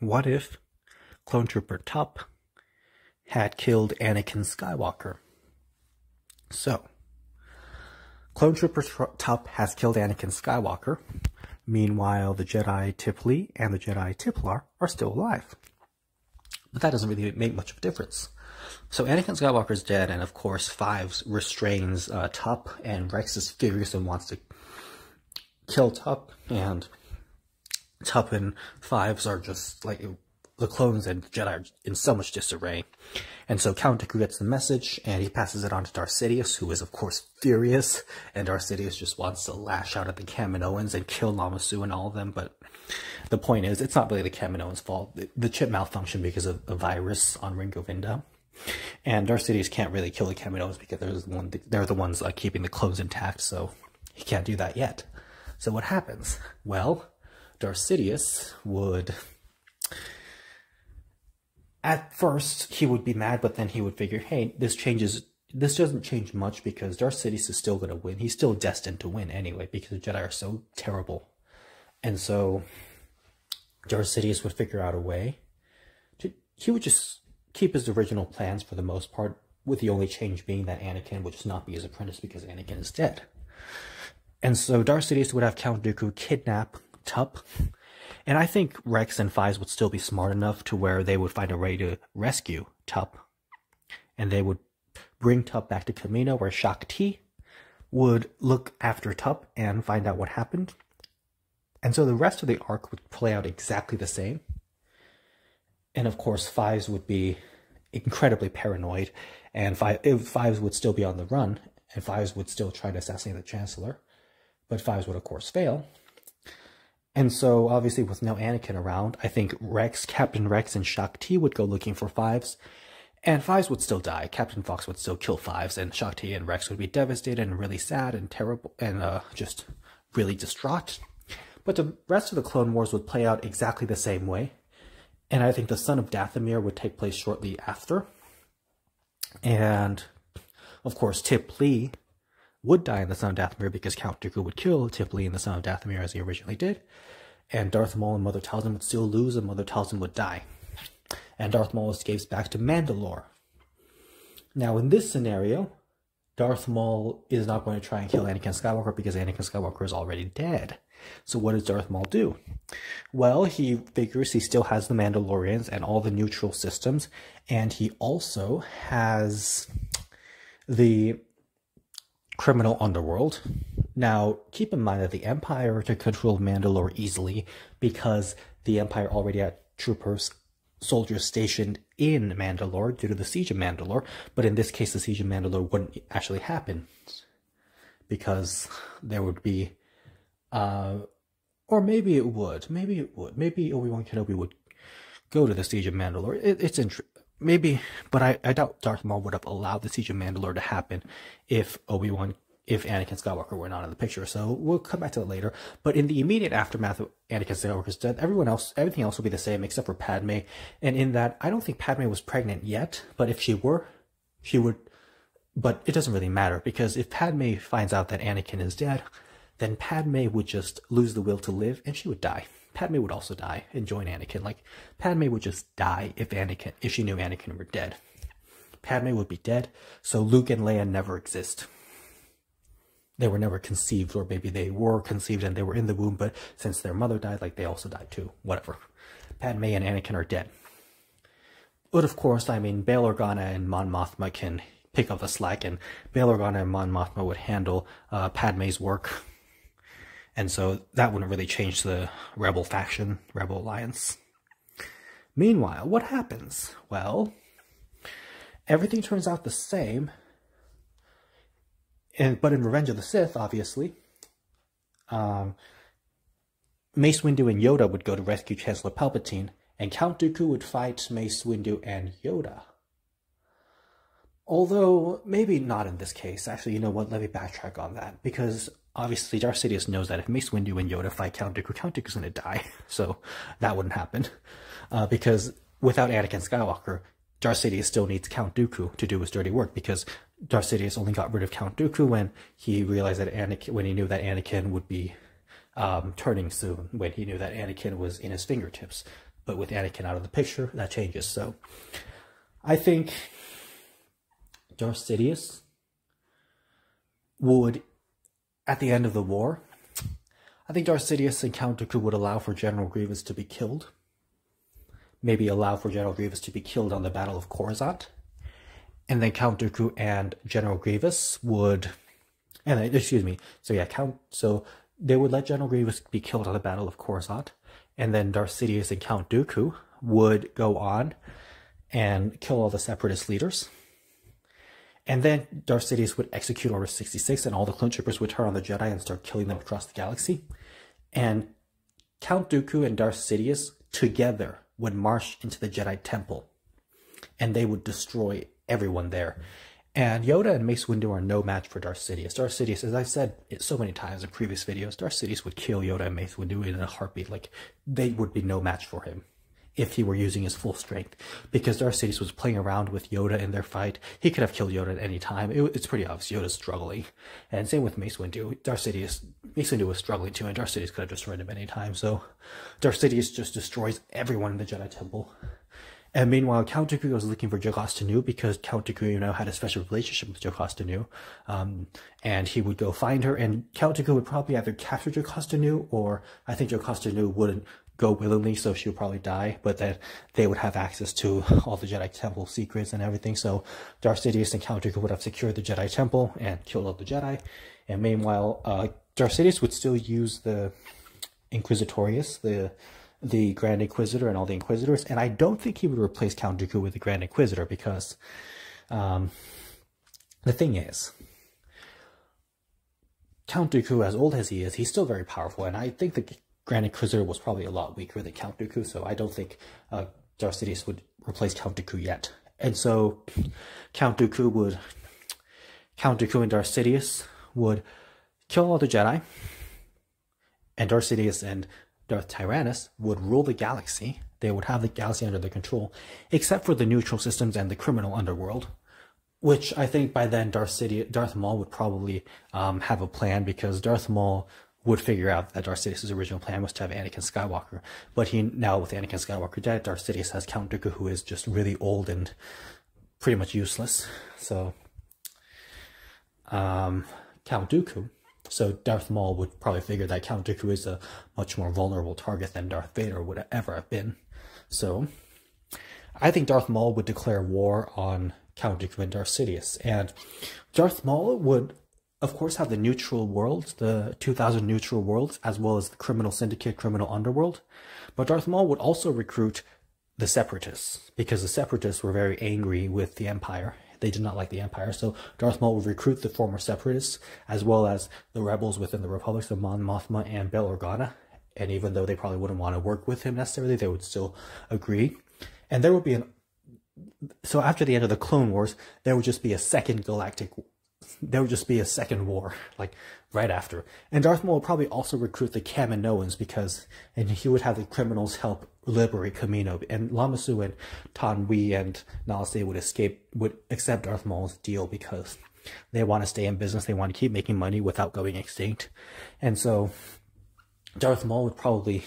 what if Clone Trooper Tup had killed Anakin Skywalker? So, Clone Trooper Tup has killed Anakin Skywalker. Meanwhile, the Jedi Tiplee and the Jedi Tiplar are still alive. But that doesn't really make much of a difference. So Anakin Skywalker is dead, and of course, Fives restrains uh, Tup, and Rex is furious and wants to kill Tup, and Tup and Fives are just like the clones and Jedi are in so much disarray. And so Count Dooku gets the message, and he passes it on to Darth Sidious, who is, of course, furious. And Darth Sidious just wants to lash out at the Kaminoans and kill Lama Su and all of them. But the point is, it's not really the Kaminoans' fault. The, the chip malfunctioned because of a virus on Ringo Vinda. And Darth Sidious can't really kill the Kaminoans because they're the, one, they're the ones uh, keeping the clones intact, so he can't do that yet. So what happens? Well, Darth Sidious would at first he would be mad, but then he would figure, hey, this changes. This doesn't change much because Darth Sidious is still going to win. He's still destined to win anyway because the Jedi are so terrible. And so Darth Sidious would figure out a way to, he would just keep his original plans for the most part, with the only change being that Anakin would just not be his apprentice because Anakin is dead. And so Darth Sidious would have Count Dooku kidnap Tup and I think Rex and Fives would still be smart enough to where they would find a way to rescue Tup. And they would bring Tup back to Kamino where Shaak Ti would look after Tup and find out what happened. And so the rest of the arc would play out exactly the same. And of course, Fives would be incredibly paranoid, and Fives would still be on the run, and Fives would still try to assassinate the Chancellor. But Fives would, of course, fail, and so, obviously, with no Anakin around, I think Rex, Captain Rex, and Shaak Ti would go looking for Fives. And Fives would still die. Captain Fox would still kill Fives, and Shaak Ti and Rex would be devastated and really sad and terrible and uh, just really distraught. But the rest of the Clone Wars would play out exactly the same way. And I think the Son of Dathomir would take place shortly after. And, of course, Tiplee would die in the Son of Dathomir because Count Dooku would kill Tiplee in the Son of Dathomir as he originally did. And Darth Maul and Mother Talzin would still lose and Mother Talzin would die. And Darth Maul escapes back to Mandalore. Now, in this scenario, Darth Maul is not going to try and kill Anakin Skywalker because Anakin Skywalker is already dead. So what does Darth Maul do? Well, he figures he still has the Mandalorians and all the neutral systems, and he also has the criminal underworld. Now, keep in mind that the Empire to control Mandalore easily because the Empire already had troopers, soldiers stationed in Mandalore due to the siege of Mandalore. But in this case, the siege of Mandalore wouldn't actually happen because there would be, uh, or maybe it would, maybe it would, maybe Obi Wan Kenobi would go to the siege of Mandalore. It, it's interesting maybe, but I, I doubt Darth Maul would have allowed the siege of Mandalore to happen if Obi Wan, if Anakin Skywalker were not in the picture. So we'll come back to that later. But in the immediate aftermath of Anakin Skywalker's death, everyone else, everything else will be the same except for Padme. And in that, I don't think Padme was pregnant yet, but if she were, she would. But it doesn't really matter because if Padme finds out that Anakin is dead, then Padme would just lose the will to live and she would die. Padme would also die and join Anakin. Like, Padme would just die if Anakin, if she knew Anakin were dead. Padme would be dead, so Luke and Leia never exist. They were never conceived, or maybe they were conceived and they were in the womb, but since their mother died, like, they also died too. Whatever. Padme and Anakin are dead. But of course, I mean, Bail Organa and Mon Mothma can pick up the slack, and Bail Organa and Mon Mothma would handle uh, Padme's work and so that wouldn't really change the rebel faction, rebel alliance. Meanwhile, what happens? Well, everything turns out the same. And, but in Revenge of the Sith, obviously, um, Mace Windu and Yoda would go to rescue Chancellor Palpatine, and Count Dooku would fight Mace Windu and Yoda. Although, maybe not in this case. Actually, you know what? Let me backtrack on that. Because obviously Darth Sidious knows that if Mace Windu and Yoda fight Count Dooku, Count Dooku's gonna die. So that wouldn't happen. Uh, because without Anakin Skywalker, Darth still needs Count Dooku to do his dirty work because Darth only got rid of Count Dooku when he realized that Anakin, when he knew that Anakin would be um, turning soon, when he knew that Anakin was in his fingertips. But with Anakin out of the picture, that changes. So I think Darth Sidious would, at the end of the war, I think Darth Sidious and Count Dooku would allow for General Grievous to be killed. Maybe allow for General Grievous to be killed on the Battle of Coruscant. And then Count Dooku and General Grievous would, and excuse me, so yeah, Count, so they would let General Grievous be killed on the Battle of Coruscant. And then Darth Sidious and Count Dooku would go on and kill all the separatist leaders and then Darth Sidious would execute Order 66, and all the clone troopers would turn on the Jedi and start killing them across the galaxy. And Count Dooku and Darth Sidious together would march into the Jedi Temple, and they would destroy everyone there. And Yoda and Mace Windu are no match for Darth Sidious. Darth Sidious, as I've said so many times in previous videos, Darth Sidious would kill Yoda and Mace Windu in a heartbeat. Like, they would be no match for him if he were using his full strength. Because Sidious was playing around with Yoda in their fight. He could have killed Yoda at any time. It, it's pretty obvious Yoda's struggling. And same with Mace Windu. Sidious, Mace Windu was struggling too, and Sidious could have destroyed him any time. So Sidious just destroys everyone in the Jedi Temple. And meanwhile, Count Dooku was looking for Jocasta Nu because Count Dooku, you know, had a special relationship with Jocasta Nu. Um, and he would go find her, and Count Dooku would probably either capture Jocasta Nu, or I think Jocasta Nu wouldn't go willingly, so she would probably die, but that they would have access to all the Jedi Temple secrets and everything. So Darth Sidious and Count Dooku would have secured the Jedi Temple and killed all the Jedi. And meanwhile, uh, Darth Sidious would still use the Inquisitorius, the the Grand Inquisitor and all the Inquisitors, and I don't think he would replace Count Dooku with the Grand Inquisitor because um, the thing is, Count Dooku, as old as he is, he's still very powerful, and I think the Grand Inquisitor was probably a lot weaker than Count Dooku, so I don't think uh, Darth Sidious would replace Count Dooku yet. And so Count Dooku would, Count Dooku and Darth Sidious would kill all the Jedi, and Darth Sidious and Darth Tyrannus would rule the galaxy. They would have the galaxy under their control, except for the neutral systems and the criminal underworld. Which I think by then Darth Sidious, Darth Maul would probably um, have a plan because Darth Maul would figure out that Darth Sidious's original plan was to have Anakin Skywalker. But he now with Anakin Skywalker dead, Darth Sidious has Count Dooku, who is just really old and pretty much useless. So, um, Count Dooku. So Darth Maul would probably figure that Count Dooku is a much more vulnerable target than Darth Vader would ever have been. So, I think Darth Maul would declare war on Count Dooku and Darth Sidious, and Darth Maul would of course, have the neutral world, the 2000 neutral worlds, as well as the criminal syndicate, criminal underworld. But Darth Maul would also recruit the separatists because the separatists were very angry with the Empire. They did not like the Empire, so Darth Maul would recruit the former separatists as well as the rebels within the republics of Mon Mothma and Bail Organa. And even though they probably wouldn't want to work with him necessarily, they would still agree. And there would be an so after the end of the Clone Wars, there would just be a second galactic there would just be a second war, like right after. And Darth Maul would probably also recruit the Kaminoans because, and he would have the criminals help liberate Kamino. And Lama Su and Taun We and Nala Se would escape, would accept Darth Maul's deal because they want to stay in business. They want to keep making money without going extinct. And so Darth Maul would probably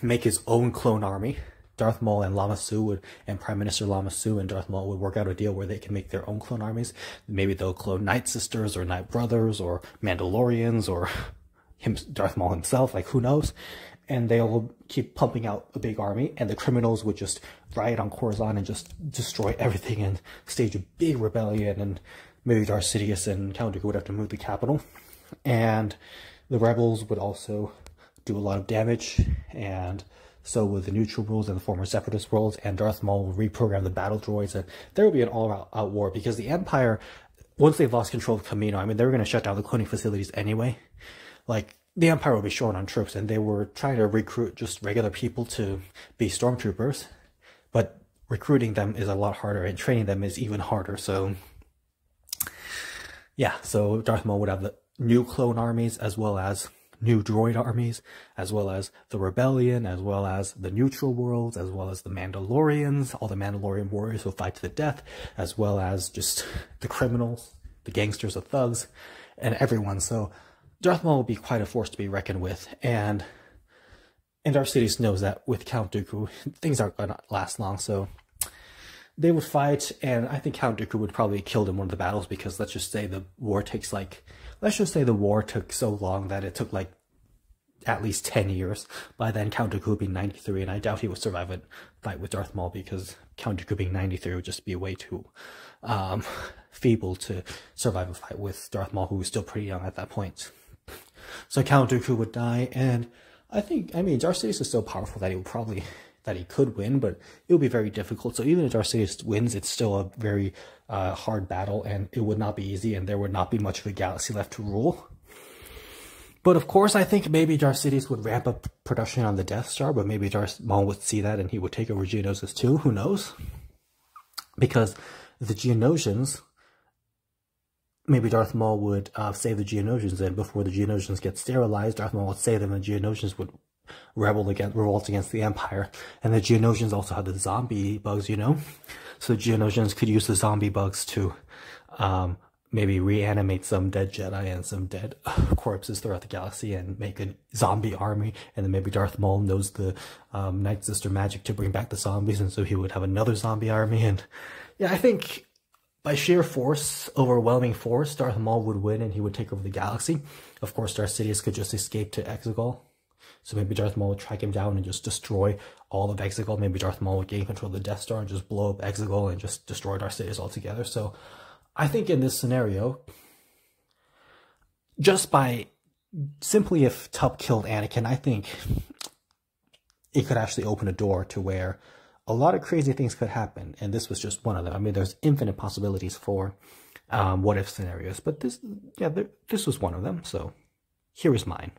make his own clone army Darth Maul and Lama Su would, and Prime Minister Lama Su and Darth Maul would work out a deal where they can make their own clone armies. Maybe they'll clone Night Sisters or Night Brothers or Mandalorians or him, Darth Maul himself, like who knows? And they'll keep pumping out a big army, and the criminals would just riot on Coruscant and just destroy everything and stage a big rebellion. And maybe Darth Sidious and Count Dooku would have to move the capital, and the rebels would also do a lot of damage and so with the neutral worlds and the former separatist worlds, and Darth Maul will reprogram the battle droids, and there will be an all-out war because the Empire, once they've lost control of Kamino, I mean, they were going to shut down the cloning facilities anyway. Like, the Empire will be short on troops, and they were trying to recruit just regular people to be stormtroopers, but recruiting them is a lot harder, and training them is even harder, so... Yeah, so Darth Maul would have the new clone armies as well as new droid armies, as well as the rebellion, as well as the neutral worlds, as well as the Mandalorians, all the Mandalorian warriors who fight to the death, as well as just the criminals, the gangsters, the thugs, and everyone. So Darth Maul will be quite a force to be reckoned with, and and Darth Sidious knows that with Count Dooku, things aren't going to last long, so they would fight, and I think Count Dooku would probably kill in one of the battles because let's just say the war takes like, let's just say the war took so long that it took like at least 10 years. By then, Count Dooku would be 93, and I doubt he would survive a fight with Darth Maul because Count Dooku being 93 would just be way too um, feeble to survive a fight with Darth Maul, who was still pretty young at that point. So Count Dooku would die, and I think, I mean, Darth Sidious is so powerful that he would probably, that he could win, but it would be very difficult. So even if Darth Sidious wins, it's still a very uh, hard battle, and it would not be easy, and there would not be much of a galaxy left to rule. But of course, I think maybe Darth Sidious would ramp up production on the Death Star, but maybe Darth Maul would see that and he would take over Geonosis too. Who knows? Because the Geonosians, maybe Darth Maul would uh, save the Geonosians, and before the Geonosians get sterilized, Darth Maul would save them, and the Geonosians would rebel against, revolt against the Empire. And the Geonosians also had the zombie bugs, you know? So the Geonosians could use the zombie bugs to um, maybe reanimate some dead Jedi and some dead corpses throughout the galaxy and make a zombie army. And then maybe Darth Maul knows the um, Night Sister magic to bring back the zombies, and so he would have another zombie army. And yeah, I think by sheer force, overwhelming force, Darth Maul would win and he would take over the galaxy. Of course, Darth Sidious could just escape to Exegol. So maybe Darth Maul would track him down and just destroy all of Exegol. Maybe Darth Maul would gain control of the Death Star and just blow up Exegol and just destroy Darth Sidious altogether. So I think in this scenario, just by simply if Tup killed Anakin, I think it could actually open a door to where a lot of crazy things could happen. And this was just one of them. I mean, there's infinite possibilities for um, what if scenarios, but this, yeah, there, this was one of them. So here is mine.